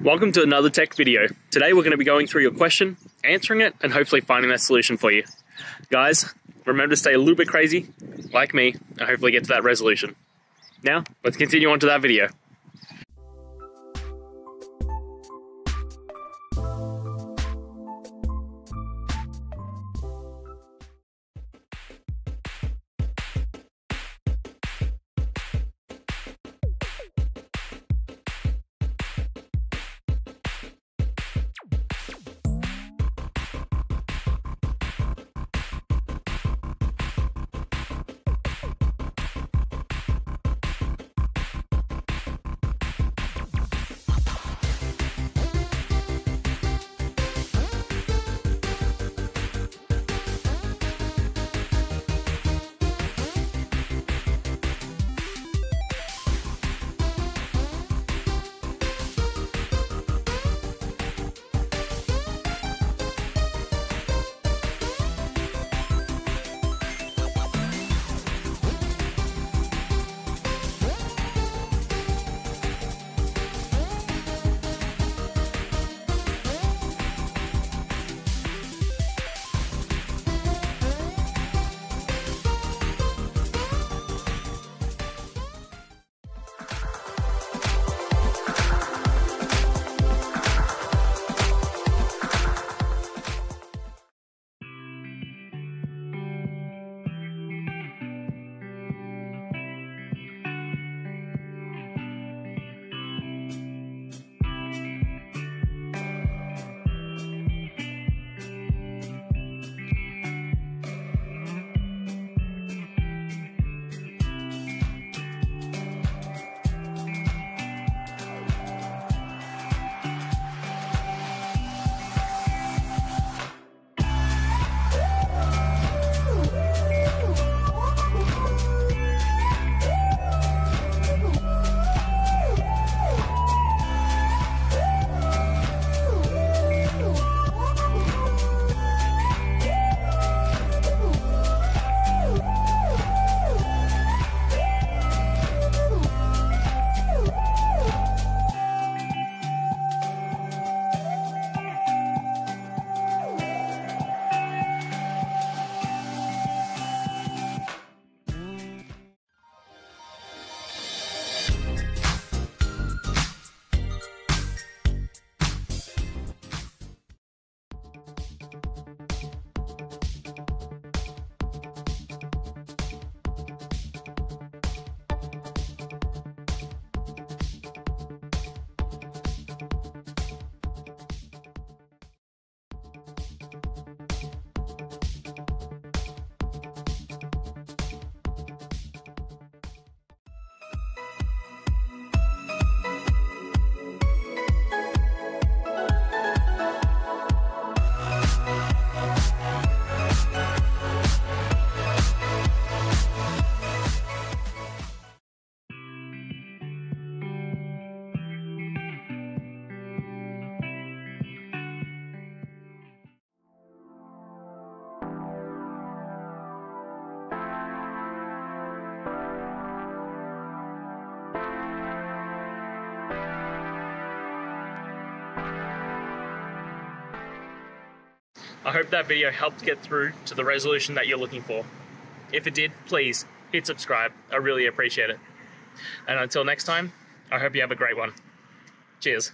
Welcome to another tech video. Today we're going to be going through your question, answering it, and hopefully finding that solution for you. Guys, remember to stay a little bit crazy, like me, and hopefully get to that resolution. Now, let's continue on to that video. I hope that video helped get through to the resolution that you're looking for. If it did, please hit subscribe. I really appreciate it. And until next time, I hope you have a great one. Cheers.